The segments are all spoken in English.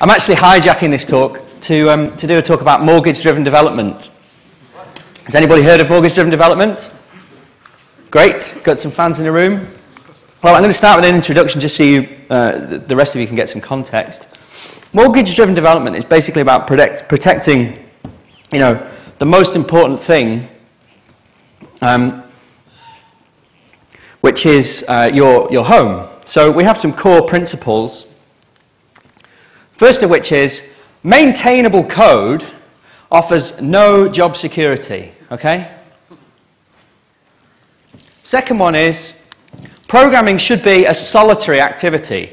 I'm actually hijacking this talk to, um, to do a talk about mortgage-driven development. Has anybody heard of mortgage-driven development? Great, got some fans in the room. Well, I'm going to start with an introduction just so you, uh, the rest of you can get some context. Mortgage-driven development is basically about protect, protecting, you know, the most important thing, um, which is uh, your, your home. So we have some core principles First of which is maintainable code offers no job security, okay? Second one is programming should be a solitary activity.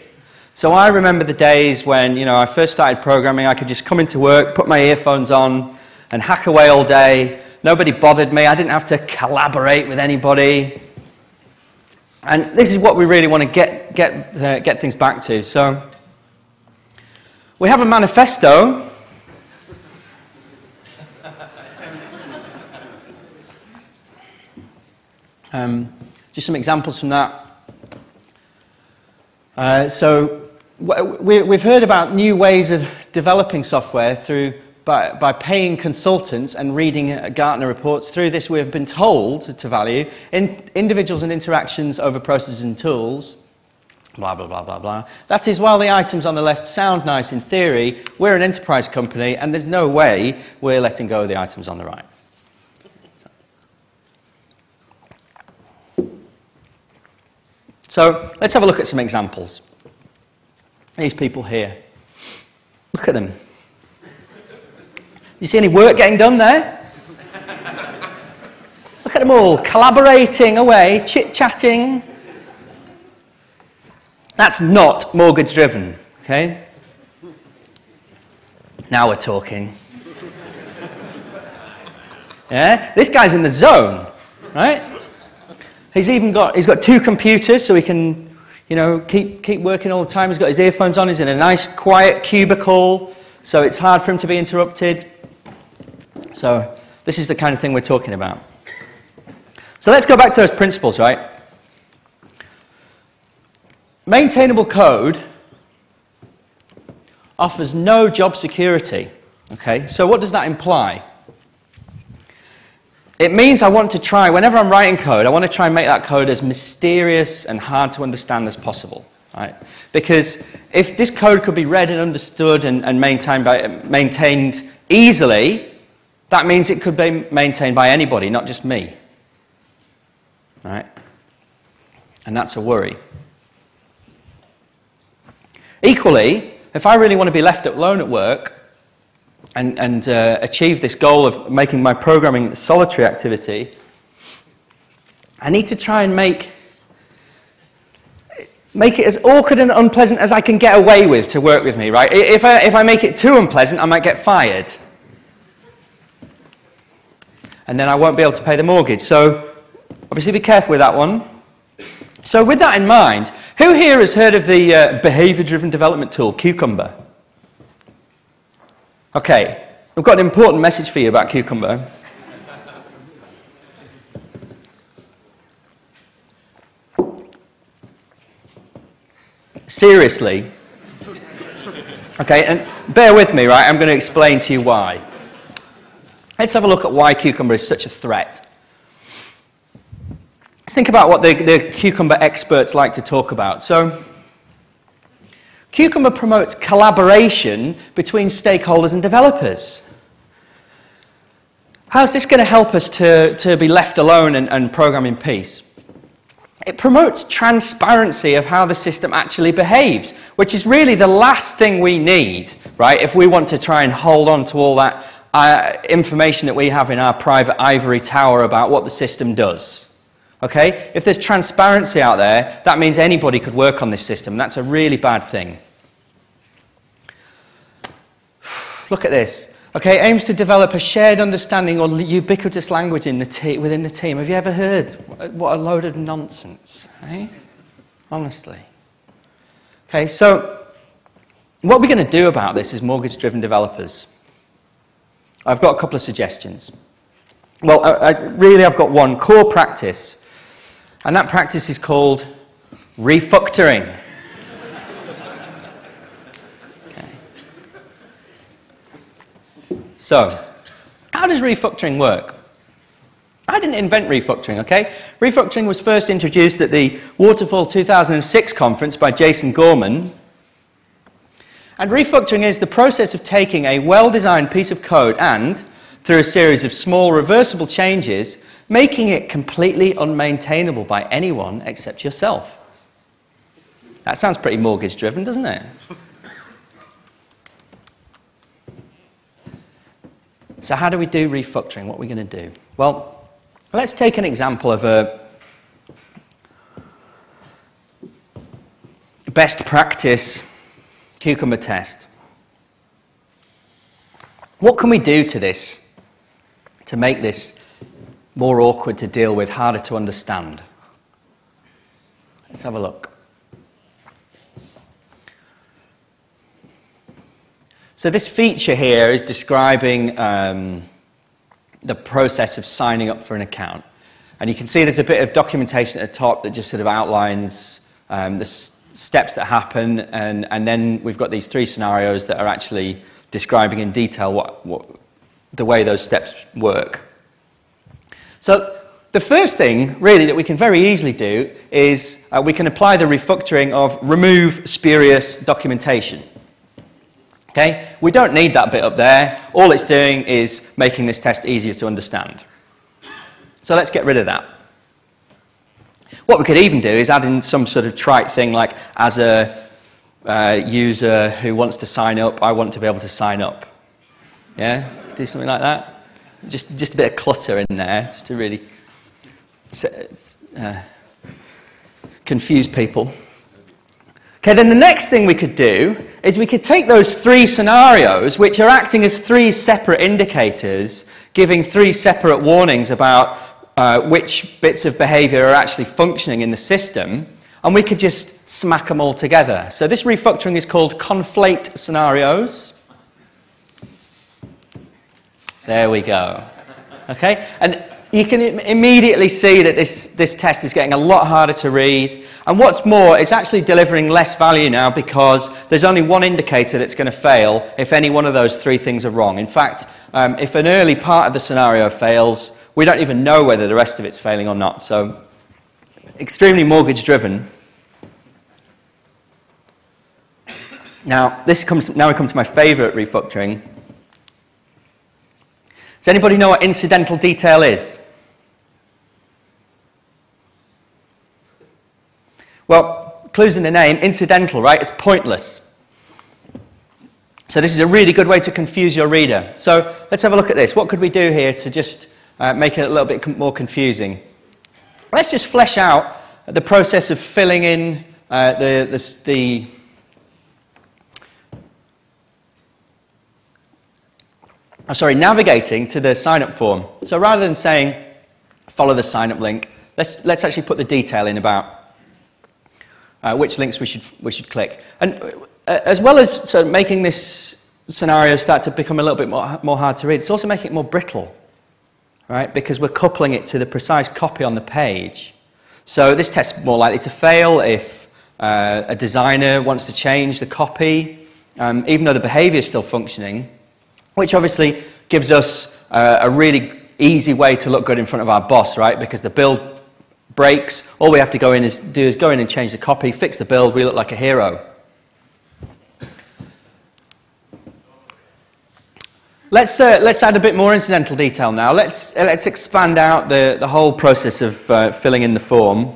So I remember the days when, you know, I first started programming, I could just come into work, put my earphones on and hack away all day. Nobody bothered me. I didn't have to collaborate with anybody. And this is what we really want to get, get, uh, get things back to. So we have a manifesto. um, just some examples from that. Uh, so we, have heard about new ways of developing software through by, by paying consultants and reading Gartner reports. Through this, we have been told to value in individuals and interactions over processes and tools blah, blah, blah, blah, blah. That is, while the items on the left sound nice in theory, we're an enterprise company and there's no way we're letting go of the items on the right. So let's have a look at some examples. These people here. Look at them. You see any work getting done there? Look at them all collaborating away, chit chatting. That's not mortgage driven, okay? Now we're talking. Yeah? This guy's in the zone, right? He's even got, he's got two computers so he can, you know, keep, keep working all the time. He's got his earphones on. He's in a nice, quiet cubicle, so it's hard for him to be interrupted. So this is the kind of thing we're talking about. So let's go back to those principles, right? Maintainable code offers no job security. Okay, so what does that imply? It means I want to try, whenever I'm writing code, I want to try and make that code as mysterious and hard to understand as possible. Right? Because if this code could be read and understood and, and maintained, by, maintained easily, that means it could be maintained by anybody, not just me. Right? And that's a worry. Equally, if I really want to be left alone at work and, and uh, achieve this goal of making my programming a solitary activity, I need to try and make, make it as awkward and unpleasant as I can get away with to work with me, right? If I, if I make it too unpleasant, I might get fired. And then I won't be able to pay the mortgage. So, obviously, be careful with that one. So, with that in mind, who here has heard of the uh, behavior driven development tool, Cucumber? Okay, I've got an important message for you about Cucumber. Seriously. Okay, and bear with me, right? I'm going to explain to you why. Let's have a look at why Cucumber is such a threat. Think about what the, the Cucumber experts like to talk about. So, Cucumber promotes collaboration between stakeholders and developers. How's this going to help us to, to be left alone and, and program in peace? It promotes transparency of how the system actually behaves, which is really the last thing we need, right, if we want to try and hold on to all that uh, information that we have in our private ivory tower about what the system does. Okay? If there's transparency out there, that means anybody could work on this system. That's a really bad thing. Look at this. Okay, aims to develop a shared understanding or ubiquitous language in the within the team. Have you ever heard what a load of nonsense, eh? Honestly. Okay, so what we're going to do about this is mortgage driven developers. I've got a couple of suggestions. Well, I, I, really, I've got one core practice and that practice is called refactoring. Okay. So, how does refactoring work? I didn't invent refactoring, okay? Refactoring was first introduced at the Waterfall 2006 conference by Jason Gorman. And refactoring is the process of taking a well designed piece of code and, through a series of small reversible changes, making it completely unmaintainable by anyone except yourself. That sounds pretty mortgage driven, doesn't it? So, how do we do refactoring? What are we going to do? Well, let's take an example of a best practice cucumber test. What can we do to this to make this more awkward to deal with, harder to understand? Let's have a look. So this feature here is describing um, the process of signing up for an account. And you can see there's a bit of documentation at the top that just sort of outlines um, the steps that happen. And, and then we've got these three scenarios that are actually describing in detail what, what, the way those steps work. So the first thing, really, that we can very easily do is uh, we can apply the refactoring of remove spurious documentation. Okay? We don't need that bit up there. All it's doing is making this test easier to understand. So let's get rid of that. What we could even do is add in some sort of trite thing like, as a uh, user who wants to sign up, I want to be able to sign up. Yeah? Do something like that. Just, just a bit of clutter in there, just to really uh, confuse people. Okay, then the next thing we could do is we could take those three scenarios, which are acting as three separate indicators, giving three separate warnings about uh, which bits of behavior are actually functioning in the system, and we could just smack them all together. So this refactoring is called conflate scenarios. There we go. Okay? And you can immediately see that this, this test is getting a lot harder to read. And what's more, it's actually delivering less value now because there's only one indicator that's going to fail if any one of those three things are wrong. In fact, um, if an early part of the scenario fails, we don't even know whether the rest of it's failing or not. So, extremely mortgage driven. Now, this comes, now we come to my favorite refactoring. Does anybody know what incidental detail is? Well, clues in the name, incidental, right? It's pointless. So this is a really good way to confuse your reader. So let's have a look at this. What could we do here to just uh, make it a little bit more confusing? Let's just flesh out the process of filling in uh, the, the, the sorry, navigating to the sign up form. So rather than saying follow the sign up link, let's, let's actually put the detail in about uh, which links we should, we should click. And uh, as well as sort of making this scenario start to become a little bit more, more hard to read, it's also making it more brittle, right? Because we're coupling it to the precise copy on the page. So this test's more likely to fail if uh, a designer wants to change the copy, um, even though the behavior is still functioning, which obviously gives us uh, a really easy way to look good in front of our boss, right? Because the build breaks. All we have to go in is do is go in and change the copy, fix the build. We look like a hero. Let's, uh, let's add a bit more incidental detail now. Let's, uh, let's expand out the, the whole process of uh, filling in the form.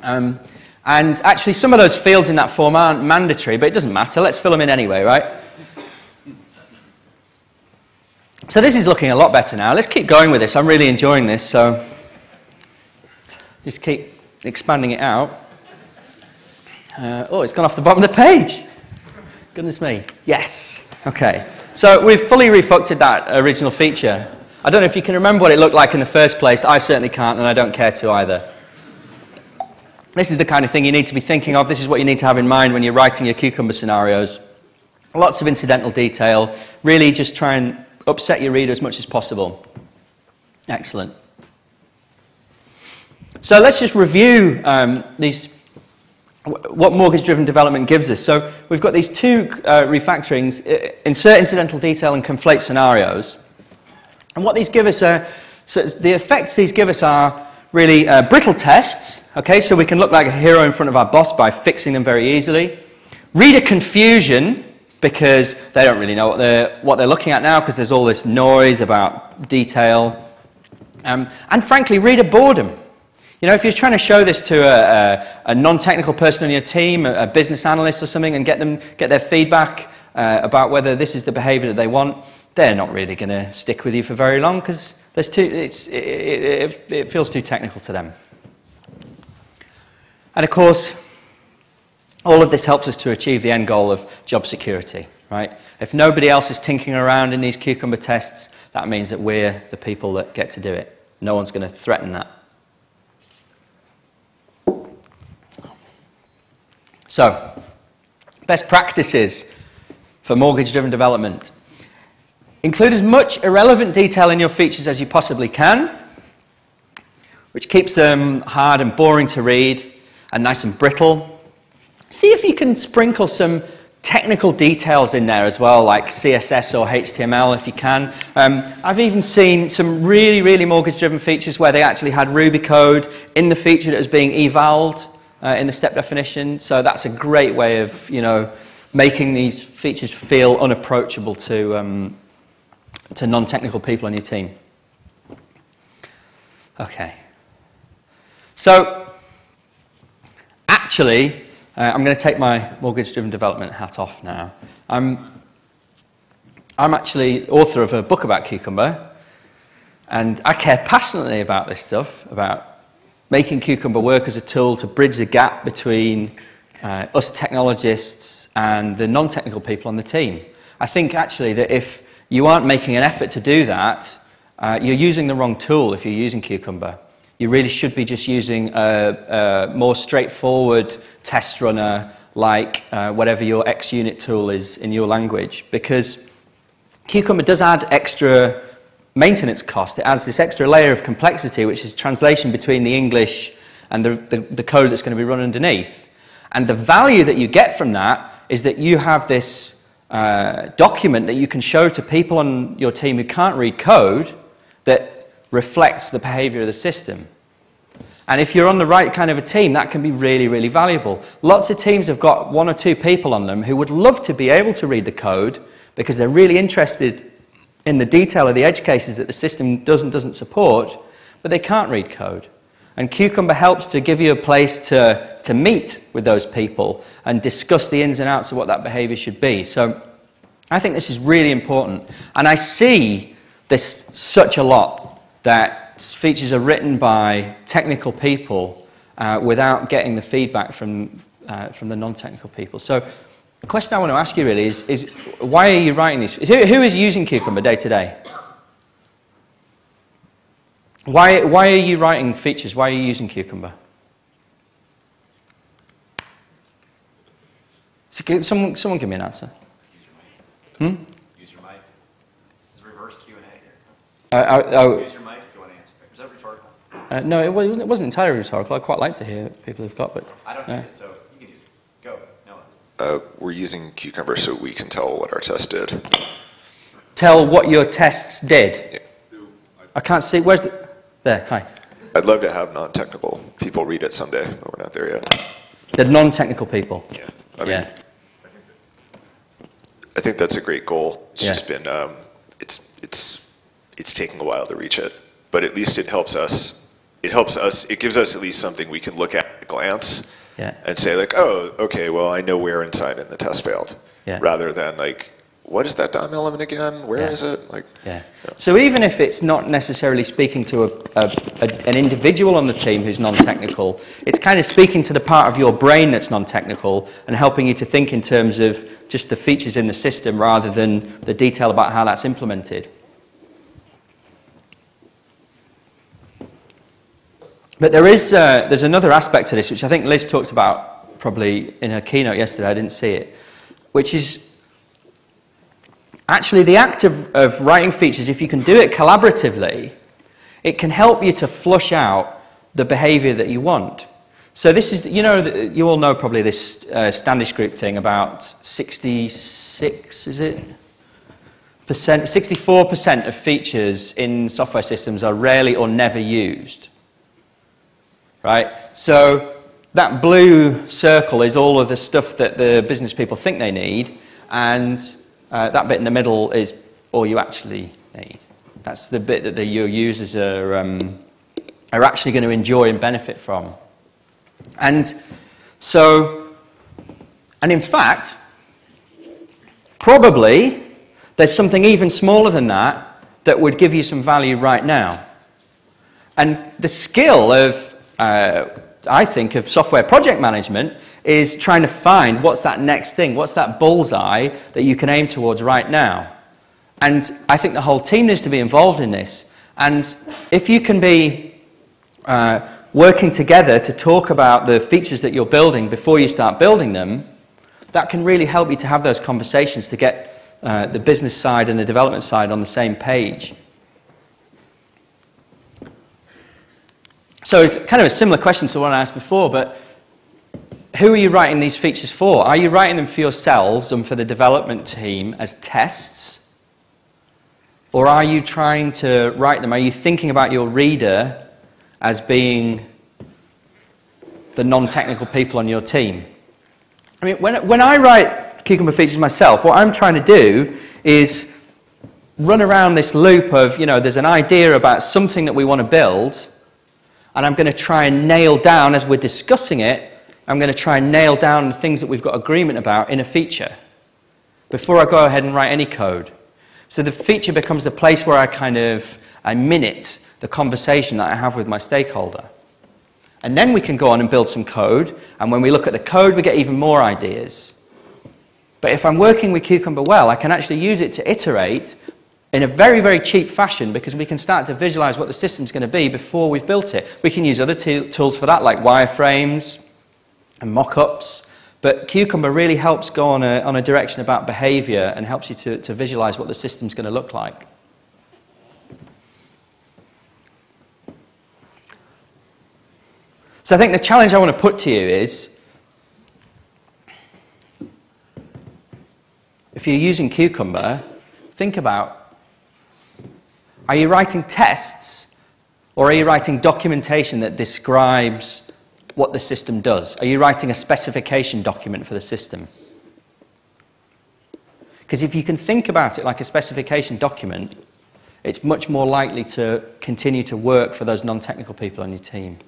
Um, and actually, some of those fields in that form aren't mandatory, but it doesn't matter. Let's fill them in anyway, right? So this is looking a lot better now. Let's keep going with this. I'm really enjoying this. So just keep expanding it out. Uh, oh, it's gone off the bottom of the page. Goodness me. Yes. Okay. So we've fully refactored that original feature. I don't know if you can remember what it looked like in the first place. I certainly can't, and I don't care to either. This is the kind of thing you need to be thinking of. This is what you need to have in mind when you're writing your cucumber scenarios. Lots of incidental detail. Really just try and upset your reader as much as possible. Excellent. So let's just review um, these what mortgage-driven development gives us. So we've got these two uh, refactorings, uh, insert incidental detail and conflate scenarios. And what these give us are, so the effects these give us are really uh, brittle tests, okay, so we can look like a hero in front of our boss by fixing them very easily. Reader confusion, because they don't really know what they're, what they're looking at now, because there's all this noise about detail. Um, and frankly, reader boredom. You know, if you're trying to show this to a, a, a non-technical person on your team, a, a, business analyst or something, and get them get their feedback uh, about whether this is the behaviour that they want, they're not really going to stick with you for very long because it, it, it feels too technical to them. And of course, all of this helps us to achieve the end goal of job security, right? If nobody else is tinkering around in these cucumber tests, that means that we're the people that get to do it. No one's going to threaten that. So, best practices for mortgage-driven development. Include as much irrelevant detail in your features as you possibly can, which keeps them hard and boring to read and nice and brittle. See if you can sprinkle some technical details in there as well, like CSS or HTML if you can. Um, I've even seen some really, really mortgage-driven features where they actually had Ruby code in the feature that was being evaled uh, in the step definition. So that's a great way of, you know, making these features feel unapproachable to, um, to non-technical people on your team. Okay. So, actually, uh, I'm going to take my mortgage-driven development hat off now. I'm, I'm actually author of a book about Cucumber, and I care passionately about this stuff, about making Cucumber work as a tool to bridge the gap between uh, us technologists and the non-technical people on the team. I think actually that if you aren't making an effort to do that, uh, you're using the wrong tool if you're using Cucumber. You really should be just using a, a more straightforward test runner like uh, whatever your XUnit tool is in your language because Cucumber does add extra maintenance cost. It adds this extra layer of complexity, which is translation between the English and the, the, the, code that's going to be run underneath. And the value that you get from that is that you have this uh, document that you can show to people on your team who can't read code that reflects the behavior of the system. And if you're on the right kind of a team, that can be really, really valuable. Lots of teams have got one or two people on them who would love to be able to read the code because they're really interested in the detail of the edge cases that the system doesn't, doesn't support, but they can't read code. And Cucumber helps to give you a place to, to meet with those people and discuss the ins and outs of what that behavior should be. So I think this is really important. And I see this such a lot that features are written by technical people uh, without getting the feedback from, uh, from the non-technical people. So the question I want to ask you really is, is why are you writing these? Who, who is using Cucumber day to day? Why, why are you writing features? Why are you using Cucumber? So, someone, someone give me an answer. Hmm? Use your mic. It's reverse Q and A here. Uh, uh, oh, Use your mic if you want to answer. Was that rhetorical? Uh, no, it, was, it wasn't entirely rhetorical. I'd quite like to hear people have got, but I don't use it, so uh, we're using Cucumber so we can tell what our test did. Tell what your tests did. Yeah. I can't see. Where's the? There. Hi. I'd love to have non-technical people read it someday, but we're not there yet. The non-technical people. Yeah. I mean, yeah. I think that's a great goal. It's yeah. just been um, it's it's it's taking a while to reach it, but at least it helps us. It helps us. It gives us at least something we can look at at a glance yeah. and say like, oh, okay, well, I know where inside and the test failed, yeah. rather than like, what is that DOM element again? Where yeah. is it? Like, yeah. So even if it's not necessarily speaking to a, a, a, an individual on the team who's non-technical, it's kind of speaking to the part of your brain that's non-technical and helping you to think in terms of just the features in the system rather than the detail about how that's implemented. But there is uh, there's another aspect to this, which I think Liz talked about probably in her keynote yesterday. I didn't see it, which is actually the act of, of writing features. If you can do it collaboratively, it can help you to flush out the behavior that you want. So this is, you know, you all know probably this uh, Standish Group thing about 66, is it? Percent, 64% of features in software systems are rarely or never used. Right? So that blue circle is all of the stuff that the business people think they need, and uh, that bit in the middle is all you actually need. That's the bit that the, your users are, um, are actually going to enjoy and benefit from. And so, and in fact, probably there's something even smaller than that that would give you some value right now. And the skill of, uh, I think, of software project management is trying to find what's that next thing, what's that bullseye that you can aim towards right now. And I think the whole team needs to be involved in this. And if you can be uh, working together to talk about the features that you're building before you start building them, that can really help you to have those conversations to get uh, the business side and the development side on the same page. So, kind of a similar question to the one I asked before, but who are you writing these features for? Are you writing them for yourselves and for the development team as tests? Or are you trying to write them? Are you thinking about your reader as being the non technical people on your team? I mean, when, when I write Cucumber features myself, what I'm trying to do is run around this loop of, you know, there's an idea about something that we want to build, and I'm going to try and nail down as we're discussing it I'm going to try and nail down the things that we've got agreement about in a feature before I go ahead and write any code. So the feature becomes the place where I kind of I minute the conversation that I have with my stakeholder. And then we can go on and build some code, and when we look at the code, we get even more ideas. But if I'm working with Cucumber well, I can actually use it to iterate in a very, very cheap fashion because we can start to visualize what the system's going to be before we've built it. We can use other tools for that, like wireframes, and mock-ups. But Cucumber really helps go on a, on a direction about behavior and helps you to, to visualize what the system's going to look like. So I think the challenge I want to put to you is if you're using Cucumber, think about are you writing tests or are you writing documentation that describes what the system does? Are you writing a specification document for the system? Because if you can think about it like a specification document, it's much more likely to continue to work for those non technical people on your team.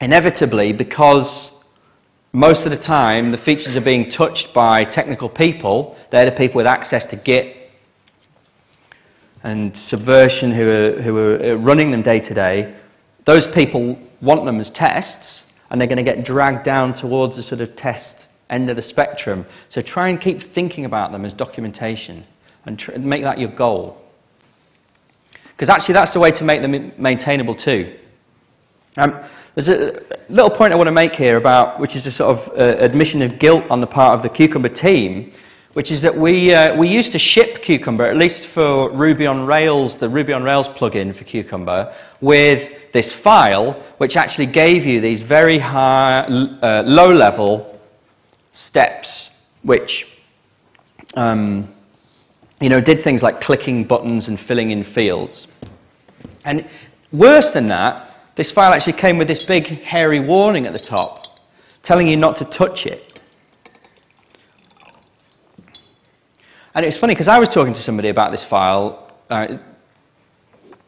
Inevitably, because most of the time the features are being touched by technical people, they're the people with access to Git and Subversion who are, who are running them day to day, those people want them as tests, and they're going to get dragged down towards the sort of test end of the spectrum. So try and keep thinking about them as documentation and make that your goal. Because actually, that's the way to make them maintainable too. Um, there's a little point I want to make here about, which is a sort of uh, admission of guilt on the part of the Cucumber team, which is that we, uh, we used to ship Cucumber, at least for Ruby on Rails, the Ruby on Rails plugin for Cucumber, with this file, which actually gave you these very high, uh, low level steps, which um, you know, did things like clicking buttons and filling in fields. And worse than that, this file actually came with this big hairy warning at the top, telling you not to touch it. And it's funny because I was talking to somebody about this file, uh,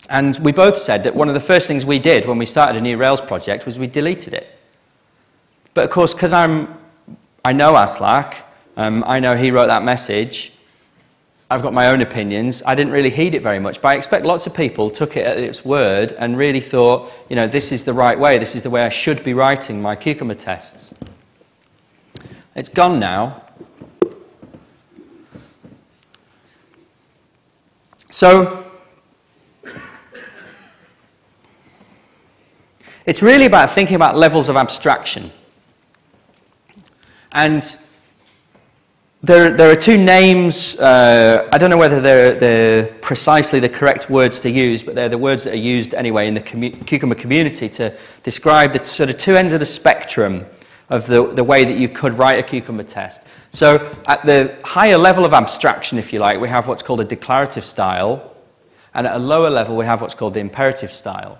and we both said that one of the first things we did when we started a new Rails project was we deleted it. But of course, because I'm, I know Aslak, um, I know he wrote that message, I've got my own opinions. I didn't really heed it very much, but I expect lots of people took it at its word and really thought, you know, this is the right way, this is the way I should be writing my cucumber tests. It's gone now, So, it's really about thinking about levels of abstraction. And there, there are two names. Uh, I don't know whether they're, they're precisely the correct words to use, but they're the words that are used anyway in the commu- cucumber community to describe the sort of two ends of the spectrum of the, the way that you could write a cucumber test. So, at the higher level of abstraction, if you like, we have what's called a declarative style, and at a lower level, we have what's called the imperative style.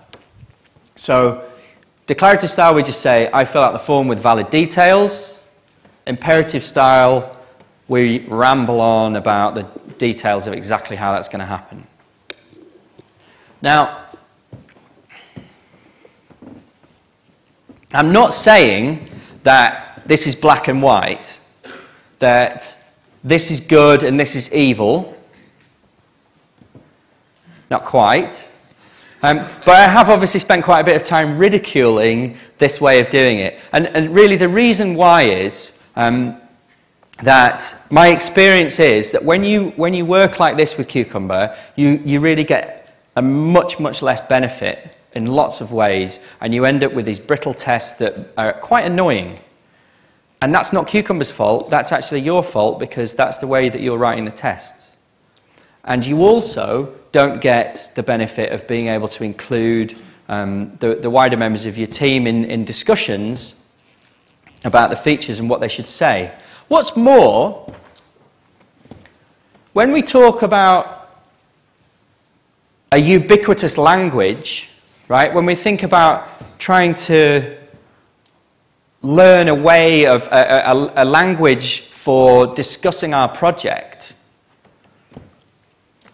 So, declarative style, we just say, I fill out the form with valid details. Imperative style, we ramble on about the details of exactly how that's going to happen. Now, I'm not saying that this is black and white, that this is good and this is evil. Not quite. Um, but I have obviously spent quite a bit of time ridiculing this way of doing it. And, and really, the reason why is um, that my experience is that when you, when you work like this with Cucumber, you, you really get a much, much less benefit in lots of ways, and you end up with these brittle tests that are quite annoying. And that's not Cucumber's fault, that's actually your fault because that's the way that you're writing the tests. And you also don't get the benefit of being able to include um, the, the wider members of your team in, in discussions about the features and what they should say. What's more, when we talk about a ubiquitous language, right, when we think about trying to learn a way of a, a, a language for discussing our project,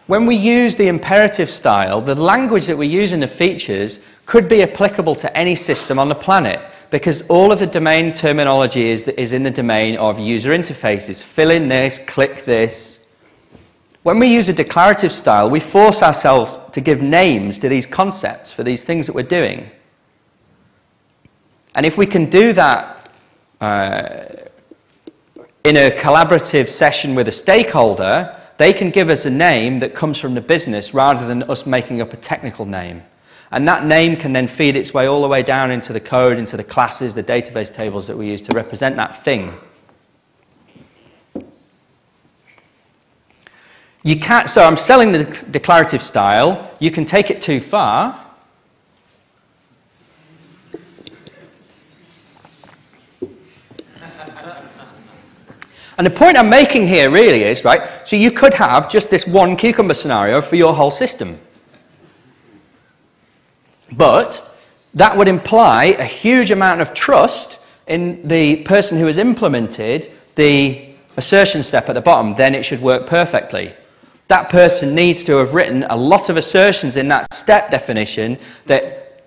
when we use the imperative style, the language that we use in the features could be applicable to any system on the planet because all of the domain terminology is, is in the domain of user interfaces. Fill in this, click this. When we use a declarative style, we force ourselves to give names to these concepts for these things that we're doing. And if we can do that uh, in a collaborative session with a stakeholder, they can give us a name that comes from the business rather than us making up a technical name. And that name can then feed its way all the way down into the code, into the classes, the database tables that we use to represent that thing. You can't, so I'm selling the declarative style. You can take it too far. And the point I'm making here really is, right, so you could have just this one cucumber scenario for your whole system. But that would imply a huge amount of trust in the person who has implemented the assertion step at the bottom, then it should work perfectly. That person needs to have written a lot of assertions in that step definition that,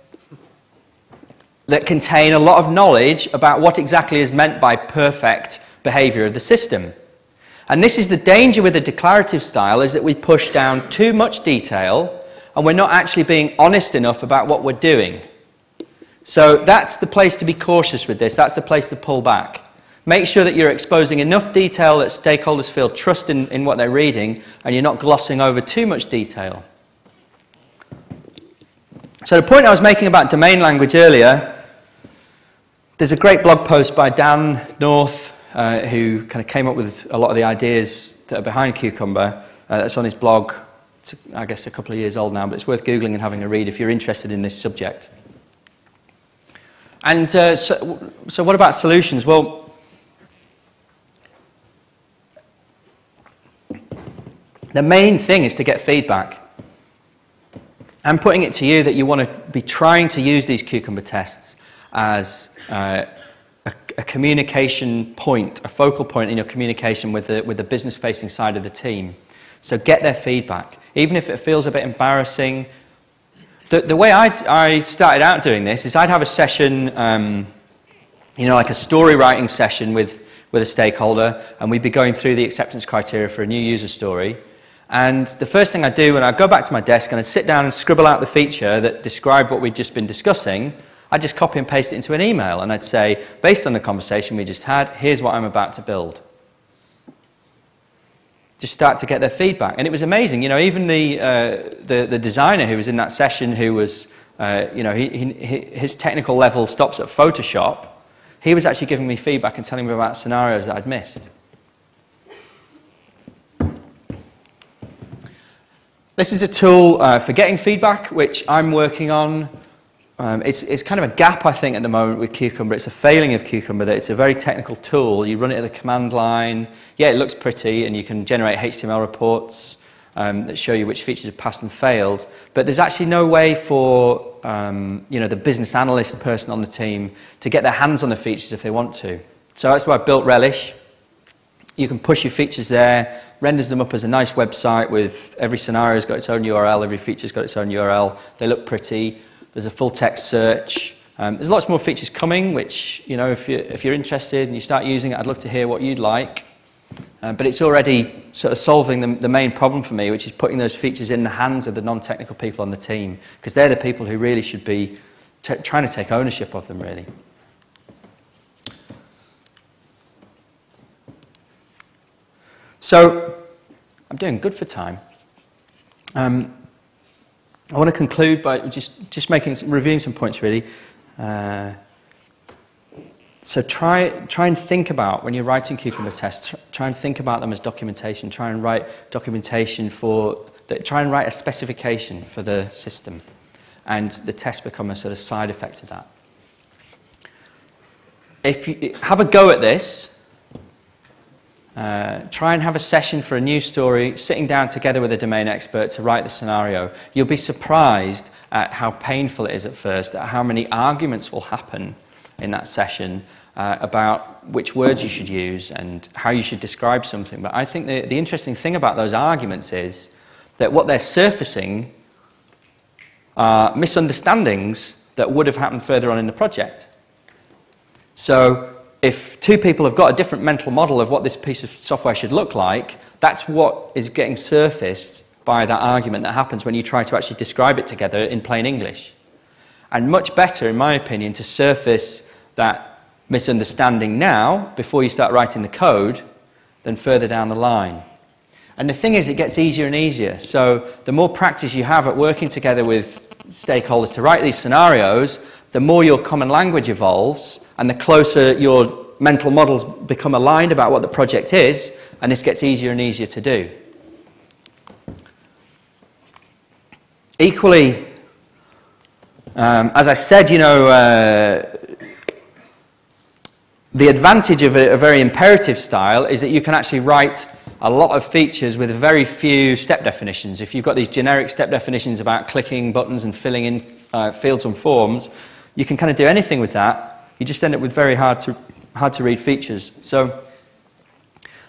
that contain a lot of knowledge about what exactly is meant by perfect behavior of the system. And this is the danger with the declarative style is that we push down too much detail and we're not actually being honest enough about what we're doing. So that's the place to be cautious with this. That's the place to pull back. Make sure that you're exposing enough detail that stakeholders feel trust in, in what they're reading and you're not glossing over too much detail. So the point I was making about domain language earlier, there's a great blog post by Dan North uh, who kind of came up with a lot of the ideas that are behind Cucumber. Uh, that's on his blog it's, I guess, a couple of years old now, but it's worth Googling and having a read if you're interested in this subject. And uh, so, so, what about solutions? Well, the main thing is to get feedback. I'm putting it to you that you want to be trying to use these cucumber tests as uh, a, a, communication point, a focal point in your communication with the, with the business facing side of the team. So get their feedback even if it feels a bit embarrassing. The, the way I, I started out doing this is I'd have a session, um, you know, like a story writing session with, with a stakeholder, and we'd be going through the acceptance criteria for a new user story. And the first thing I'd do when I'd go back to my desk and I'd sit down and scribble out the feature that described what we'd just been discussing, I'd just copy and paste it into an email and I'd say, based on the conversation we just had, here's what I'm about to build just start to get their feedback. And it was amazing. You know, even the, uh, the, the, designer who was in that session, who was, uh, you know, he, he, his technical level stops at Photoshop, he was actually giving me feedback and telling me about scenarios that I'd missed. This is a tool uh, for getting feedback, which I'm working on. Um, it's, it's kind of a gap, I think, at the moment with Cucumber. It's a failing of Cucumber that it's a very technical tool. You run it at the command line. Yeah, it looks pretty, and you can generate HTML reports um, that show you which features have passed and failed. But there's actually no way for um, you know, the business analyst person on the team to get their hands on the features if they want to. So that's why I built Relish. You can push your features there, renders them up as a nice website with every scenario's got its own URL, every feature's got its own URL. They look pretty. There's a full text search. Um, there's lots more features coming, which, you know, if, you, if you're interested and you start using it, I'd love to hear what you'd like. Uh, but it's already sort of solving the, the main problem for me, which is putting those features in the hands of the non-technical people on the team, because they're the people who really should be trying to take ownership of them, really. So, I'm doing good for time. Um, I want to conclude by just, just making, reviewing some points, really. Uh, so try, try and think about, when you're writing cucumber tests, try and think about them as documentation. Try and write documentation for, the, try and write a specification for the system. And the tests become a sort of side effect of that. If you have a go at this, uh, try and have a session for a news story, sitting down together with a domain expert to write the scenario. You'll be surprised at how painful it is at first, at how many arguments will happen in that session uh, about which words you should use and how you should describe something. But I think the, the interesting thing about those arguments is that what they're surfacing are misunderstandings that would have happened further on in the project. So if two people have got a different mental model of what this piece of software should look like, that's what is getting surfaced by that argument that happens when you try to actually describe it together in plain English. And much better, in my opinion, to surface that misunderstanding now, before you start writing the code, than further down the line. And the thing is, it gets easier and easier. So the more practice you have at working together with stakeholders to write these scenarios, the more your common language evolves, and the closer your mental models become aligned about what the project is, and this gets easier and easier to do. Equally, um, as I said, you know, uh, the advantage of a, a, very imperative style is that you can actually write a lot of features with very few step definitions. If you've got these generic step definitions about clicking buttons and filling in uh, fields and forms, you can kind of do anything with that you just end up with very hard to, hard to read features. So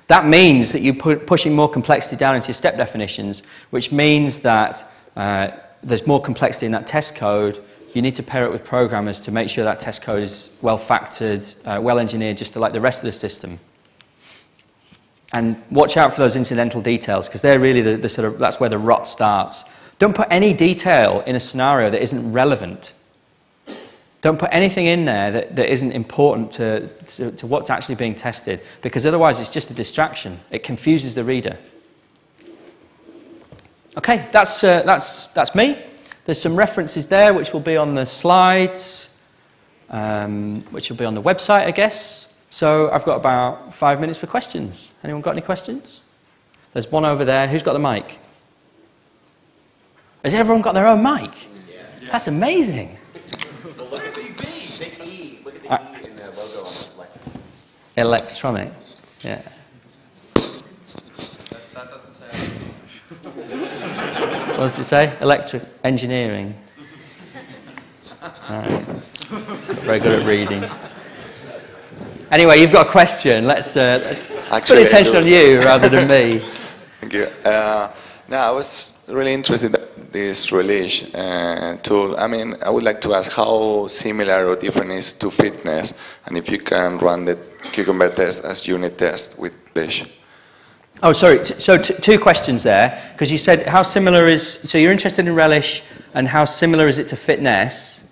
that means that you're pushing more complexity down into your step definitions, which means that uh, there's more complexity in that test code. You need to pair it with programmers to make sure that test code is well factored, uh, well engineered, just like the rest of the system. And watch out for those incidental details, because they're really the, the sort of, that's where the rot starts. Don't put any detail in a scenario that isn't relevant don't put anything in there that, that isn't important to, to, to what's actually being tested, because otherwise it's just a distraction. It confuses the reader. Okay, that's, uh, that's, that's me. There's some references there which will be on the slides, um, which will be on the website, I guess. So I've got about five minutes for questions. Anyone got any questions? There's one over there. Who's got the mic? Has everyone got their own mic? Yeah. That's amazing. Electronic, yeah. That doesn't say. what does it say? Electric engineering. Right. Very good at reading. Anyway, you've got a question. Let's, uh, let's Actually, put attention on you rather than me. Thank you. Uh, no, I was really interested in this Relish uh, tool. I mean, I would like to ask how similar or different is to FitNesse, and if you can run the cucumber test as unit test with Relish. Oh, sorry. So two questions there, because you said how similar is. So you're interested in Relish, and how similar is it to FitNesse?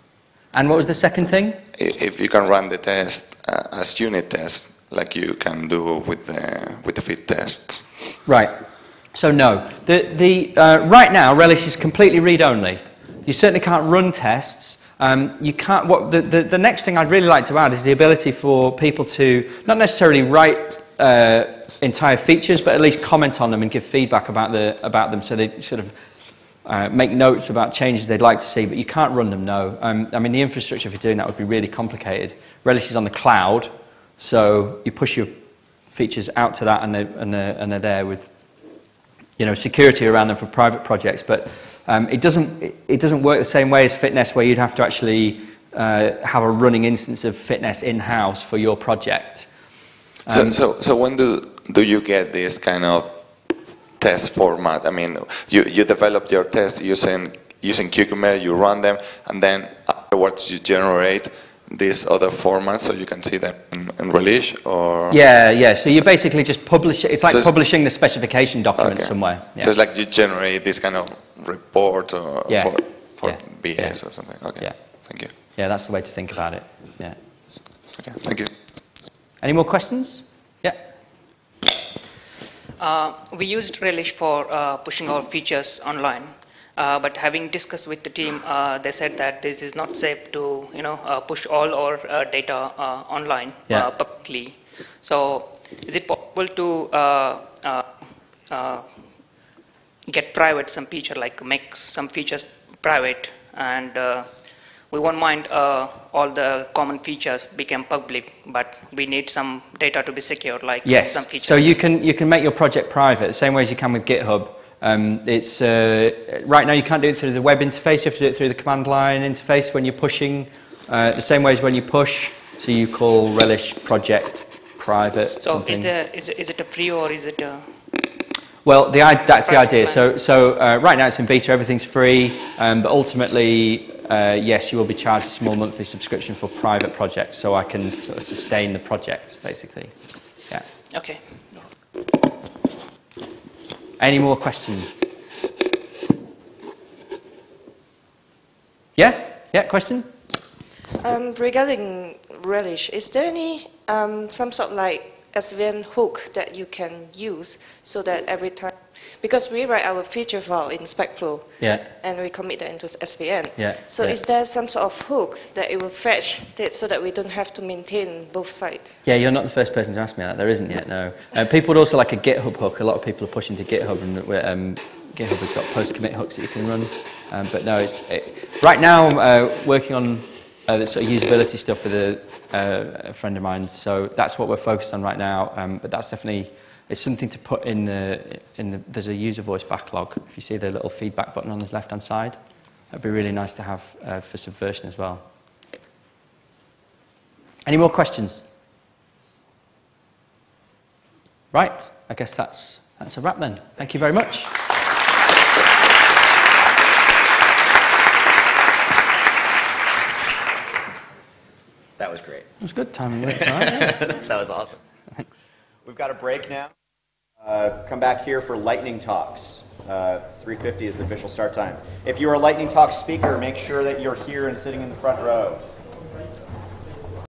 And what was the second thing? If you can run the test uh, as unit test, like you can do with the with the fit tests. Right. So no, the, the, uh, right now Relish is completely read-only. You certainly can't run tests. Um, you can't, what, the, the, the next thing I'd really like to add is the ability for people to not necessarily write uh, entire features, but at least comment on them and give feedback about, the, about them so they sort of uh, make notes about changes they'd like to see, but you can't run them, no. Um, I mean, the infrastructure for doing that would be really complicated. Relish is on the cloud, so you push your features out to that and they're, and they're, and they're there with you know, security around them for private projects, but um, it, doesn't, it, it doesn't work the same way as FitNesse where you'd have to actually uh, have a running instance of FitNesse in-house for your project. So, Um, so, so when do, do you get this kind of test format? I mean, you, you develop your tests using, using Cucumber, you run them, and then afterwards you generate these other formats so you can see them in, in Relish or? Yeah, yeah. So you basically just publish it. It's like So it's- publishing the specification document Okay. somewhere. Yeah. So it's like you generate this kind of report or Yeah. for, for Yeah. BAs Yeah. or something? Okay, Yeah. thank you. yeah, that's the way to think about it. Yeah. Okay, thank you. Any more questions? Yeah. Uh, we used Relish for uh, pushing our features online, uh, but having discussed with the team, uh, they said that this is not safe to, you know, uh, push all our uh, data uh, online Yeah. uh, publicly. So, is it possible to uh, uh, uh, get private some feature, like make some features private, and uh, we won't mind uh, all the common features become public, but we need some data to be secure, like Yes. some features. So you can you can make your project private same way as you can with GitHub. Um, it's uh, right now you can't do it through the web interface. You have to do it through the command line interface when you're pushing. Uh, the same way as when you push. So you call relish project private. So something. is there is it, is it a free or is it a, Well, the, that's the idea. So, so uh, right now it's in beta, everything's free, um, but ultimately, uh, yes, you will be charged a small monthly subscription for private projects, so I can sort of sustain the project, basically. Yeah. okay? Any more questions? Yeah? Yeah, question? Um, regarding relish, is there any um, some sort of like SVN hook that you can use so that every time, because we write our feature file in SpecFlow Yeah. and we commit that into SVN. Yeah, So yeah. is there some sort of hook that it will fetch it so that we don't have to maintain both sides? Yeah, you're not the first person to ask me that. There isn't yet, no. Uh, people would also like a GitHub hook. A lot of people are pushing to GitHub, and um, GitHub has got post-commit hooks that you can run. Um, but no, it's it, right now I'm uh, working on uh, the sort of usability stuff for a, a friend of mine. So that's what we're focused on right now. Um, but that's definitely it's something to put in the in the. There's a UserVoice backlog. If you see the little feedback button on the left-hand side, that'd be really nice to have uh, for Subversion as well. Any more questions? Right, I guess that's, that's a wrap then. Thank you very much. That was great. It was good timing. wasn't it? All right, that was awesome. Thanks. We've got a break now. Uh, come back here for lightning talks. Uh, 3:50 is the official start time. If you are a lightning talk speaker, make sure that you're here and sitting in the front row.